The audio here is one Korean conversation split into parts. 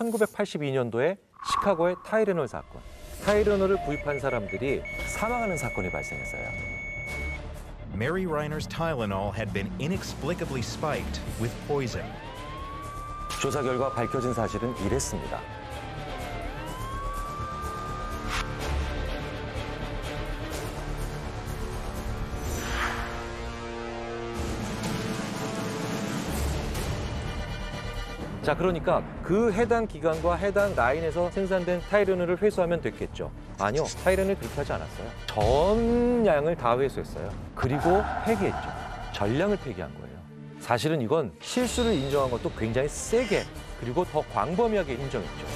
1982년도에 시카고의 타이레놀 사건. 타이레놀을 구입한 사람들이 사망하는 사건이 발생했어요. Mary Reiner's Tylenol had been inexplicably spiked with poison. 조사 결과 밝혀진 사실은 이랬습니다. 자, 그러니까 그 해당 기관과 해당 라인에서 생산된 타이레놀을 회수하면 됐겠죠. 아니요, 타이레놀 그렇게 하지 않았어요. 전 양을 다 회수했어요. 그리고 폐기했죠. 전량을 폐기한 거예요. 사실은 이건 실수를 인정한 것도 굉장히 세게 그리고 더 광범위하게 인정했죠.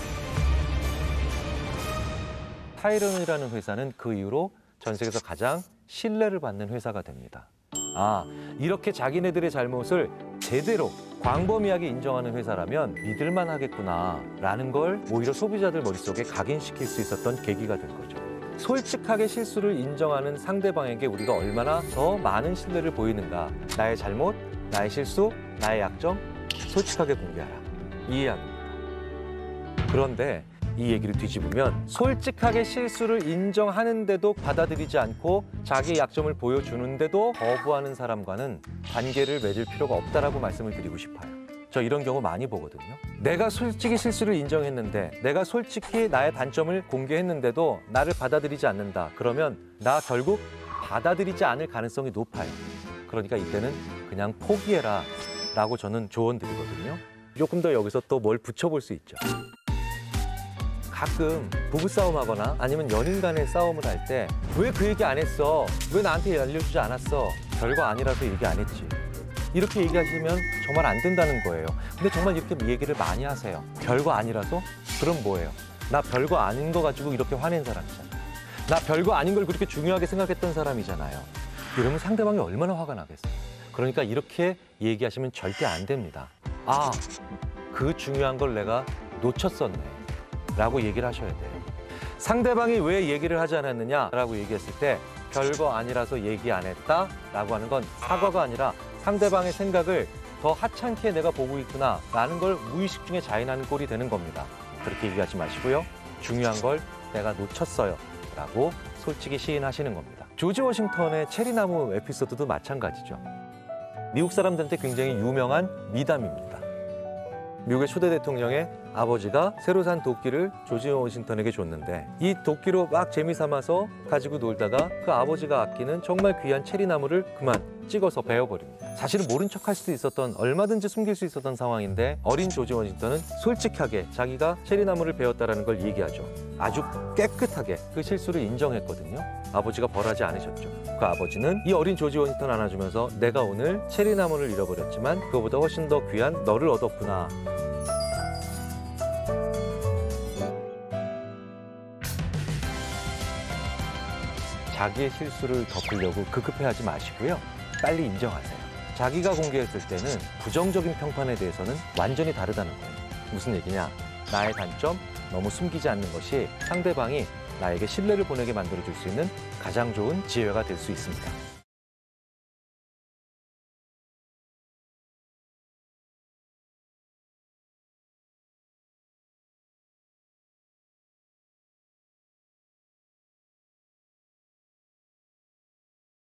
타이레놀이라는 회사는 그 이후로 전 세계에서 가장 신뢰를 받는 회사가 됩니다. 아, 이렇게 자기네들의 잘못을 제대로 광범위하게 인정하는 회사라면 믿을만 하겠구나 라는 걸 오히려 소비자들 머릿속에 각인시킬 수 있었던 계기가 된 거죠. 솔직하게 실수를 인정하는 상대방에게 우리가 얼마나 더 많은 신뢰를 보이는가. 나의 잘못, 나의 실수, 나의 약점 솔직하게 공개하라. 이 이야기입니다. 그런데 이 얘기를 뒤집으면 솔직하게 실수를 인정하는데도 받아들이지 않고 자기의 약점을 보여주는데도 거부하는 사람과는 관계를 맺을 필요가 없다라고 말씀을 드리고 싶어요. 저 이런 경우 많이 보거든요. 내가 솔직히 실수를 인정했는데 내가 솔직히 나의 단점을 공개했는데도 나를 받아들이지 않는다. 그러면 나 결국 받아들이지 않을 가능성이 높아요. 그러니까 이때는 그냥 포기해라 라고 저는 조언 드리거든요. 조금 더 여기서 또 뭘 붙여볼 수 있죠. 가끔 부부싸움 하거나 아니면 연인 간의 싸움을 할 때 왜 그 얘기 안 했어? 왜 나한테 알려주지 않았어? 별거 아니라서 얘기 안 했지. 이렇게 얘기하시면 정말 안 된다는 거예요. 근데 정말 이렇게 얘기를 많이 하세요. 별거 아니라서? 그럼 뭐예요? 나 별거 아닌 거 가지고 이렇게 화낸 사람이잖아. 나 별거 아닌 걸 그렇게 중요하게 생각했던 사람이잖아요. 이러면 상대방이 얼마나 화가 나겠어요. 그러니까 이렇게 얘기하시면 절대 안 됩니다. 아, 그 중요한 걸 내가 놓쳤었네. 라고 얘기를 하셔야 돼요. 상대방이 왜 얘기를 하지 않았느냐라고 얘기했을 때 별거 아니라서 얘기 안 했다라고 하는 건 사과가 아니라 상대방의 생각을 더 하찮게 내가 보고 있구나라는 걸 무의식 중에 자인하는 꼴이 되는 겁니다. 그렇게 얘기하지 마시고요. 중요한 걸 내가 놓쳤어요 라고 솔직히 시인하시는 겁니다. 조지 워싱턴의 체리나무 에피소드도 마찬가지죠. 미국 사람들한테 굉장히 유명한 미담입니다. 미국의 초대 대통령의 아버지가 새로 산 도끼를 조지 워싱턴에게 줬는데 이 도끼로 막 재미삼아서 가지고 놀다가 그 아버지가 아끼는 정말 귀한 체리나무를 그만 찍어서 베어버립니다. 사실은 모른 척할 수도 있었던 얼마든지 숨길 수 있었던 상황인데 어린 조지 워싱턴은 솔직하게 자기가 체리나무를 베었다라는 걸 얘기하죠. 아주 깨끗하게 그 실수를 인정했거든요. 아버지가 벌하지 않으셨죠. 그 아버지는 이 어린 조지 워싱턴 안아주면서 내가 오늘 체리나무를 잃어버렸지만 그거보다 훨씬 더 귀한 너를 얻었구나. 자기의 실수를 덮으려고 급급해하지 마시고요. 빨리 인정하세요. 자기가 공개했을 때는 부정적인 평판에 대해서는 완전히 다르다는 거예요. 무슨 얘기냐? 나의 단점 너무 숨기지 않는 것이 상대방이 나에게 신뢰를 보내게 만들어줄 수 있는 가장 좋은 지혜가 될 수 있습니다.